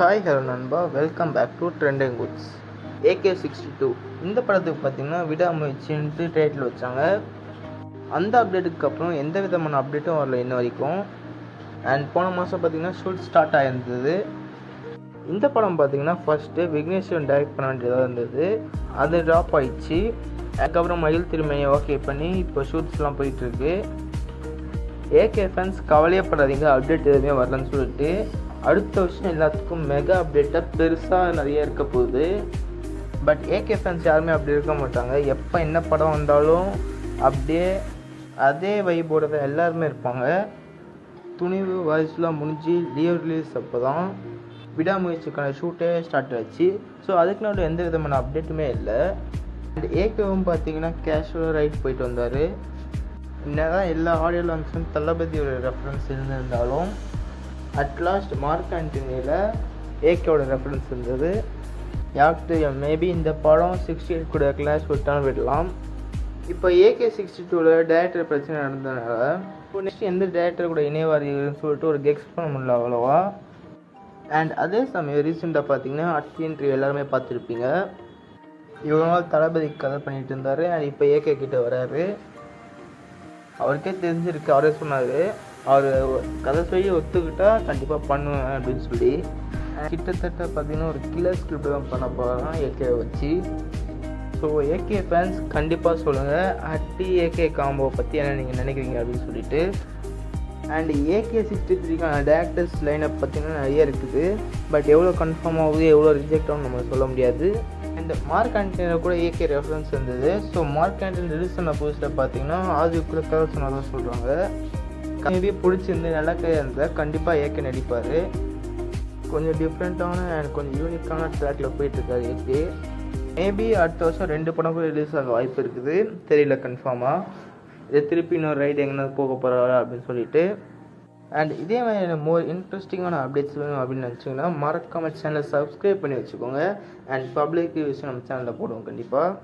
Hi hello நண்பா. Welcome back to trending goods AK sixty two இந்த படத்துக்கு பார்த்தீங்கன்னா விடாமுயற்சின்ட்டு டைட்டில் வச்சாங்க. அந்த அப்டேட்டுக்கு அப்புறம் எந்த விதமான அப்டேட்டும் வரல இன்ன வரைக்கும். அண்ட் போன மாதம் பார்த்தீங்கன்னா ஷூட் ஸ்டார்ட் ஆகிருந்தது இந்த படம் பார்த்தீங்கன்னா ஃபஸ்ட்டு விக்னேஸ்வரன் டைரக்ட் பண்ண வேண்டியதாக இருந்தது. அது ட்ராப் ஆயிடுச்சு. அதுக்கப்புறம் மயில் திருமையை ஓகே பண்ணி இப்போ ஷூட்ஸ்லாம் போயிட்டுருக்கு. AK fans கவலையப்படாதீங்க. அப்டேட் எதுவுமே வரலன்னு சொல்லிட்டு அடுத்த வருஷம் எல்லாத்துக்கும் மெகா அப்டேட்டாக பெருசாக நிறைய இருக்க போகுது. பட் ஏகே ஃபேன்ஸ் யாருமே அப்படி இருக்க மாட்டாங்க. எப்போ என்ன படம் வந்தாலும் அப்படியே அதே வைபோட தான் எல்லாருமே இருப்பாங்க. துணிவு வாய்ஸ்லாம் முடிஞ்சு லியோ ரிலீஸ் அப்போ தான் விடாமுயற்சிக்கான ஷூட்டே ஸ்டார்ட் ஆச்சு. ஸோ அதுக்கு நான் எந்த விதமான அப்டேட்டுமே இல்லை. அண்ட் ஏகேவும் பார்த்தீங்கன்னா கேஷுவலாக ரைட் போயிட்டு வந்தார். என்னதான் எல்லா ஆடியோ லான்ஸும் தளபதியோட ரெஃபரன்ஸ் இருந்திருந்தாலும் அட்லாஸ்ட் மார்க் ஆண்டனியில் ஏகேவோட ரெஃபரன்ஸ் இருந்தது யாருக்கு மேபி இந்த படம் சிக்ஸ்டி எயிட் கூட கிளாஸ் விட்டாலும் விடலாம். இப்போ ஏகே சிக்ஸ்டி டூவில் டேரக்டர் பிரச்சனை நடந்ததுனால இப்போ நெக்ஸ்ட் எந்த டேரக்டர் கூட இணைவாரின்னு சொல்லிட்டு ஒரு கெக்ஸ் பண்ண முடியல அவ்வளோவா? அண்ட் அதே சமயம் ரீசெண்டாக பார்த்தீங்கன்னா அட்லின்ட்ரி எல்லாருமே பார்த்துருப்பீங்க. இவ்வளோ நாள் தளபதி கதை பண்ணிட்டு இருந்தார். அண்ட் இப்போ ஏகே கிட்ட வராரு. அவருக்கே தெரிஞ்சிருக்கு. அவரே சொன்னார். அவர் கதை சொல்லி ஒத்துக்கிட்டா கண்டிப்பாக பண்ணுவேன் அப்படின்னு சொல்லி கிட்டத்தட்ட பார்த்தீங்கன்னா ஒரு கில்லர் ஸ்கிரிப்ட் தான் பண்ண போகிறான் ஏகே வச்சு. ஸோ ஏகே ஃபேன்ஸ் கண்டிப்பாக சொல்லுங்கள் அட்டி ஏகே காம்போ பற்றி என்ன நீங்கள் நினைக்கிறீங்க அப்படின்னு சொல்லிட்டு. அண்ட் ஏகே சிக்ஸ்டி த்ரீக்கான டேரக்டர்ஸ் லைனப் பார்த்தீங்கன்னா நிறைய இருக்குது. பட் எவ்வளோ கன்ஃபார்ம் ஆகுது எவ்வளோ ரிஜெக்ட் ஆகும் நம்ம சொல்ல முடியாது. அண்ட் மார்க் ஆண்டனியில் கூட ஏகே ரெஃபரன்ஸ் இருந்தது. ஸோ மார்க் ஆண்டனி ரிலீஸ் பண்ண புதுசில் பார்த்தீங்கன்னா ஆதி கூட கதை சொன்னதான் சொல்கிறாங்க மேபி பிடிச்சிருந்து நல்ல கையாக இருந்தால் கண்டிப்பாக ஏகே நடிப்பார். கொஞ்சம் டிஃப்ரெண்ட்டான அண்ட் கொஞ்சம் யூனிக்கான ட்ராக்கில் போயிட்டுருக்காரு ஏகே மேபி அடுத்த வருஷம் ரெண்டு படம் கூட ரிலீஸ் ஆக வாய்ப்பு இருக்குது. தெரியல கன்ஃபார்மாக இது திருப்பி இன்னொரு ரைடு எங்கன்னா போக போகிறாரா அப்படின்னு சொல்லிட்டு. அண்ட் இதே மாதிரி மோர் இன்ட்ரெஸ்டிங்கான அப்டேட்ஸ் வேணும் அப்படின்னு நினச்சிங்கன்னா மறக்காமல் சேனலை சப்ஸ்கிரைப் பண்ணி வச்சுக்கோங்க. அண்ட் பப்ளிக் ரிவ்யூஸ் நம்ம சேனலில் போடுவோம் கண்டிப்பாக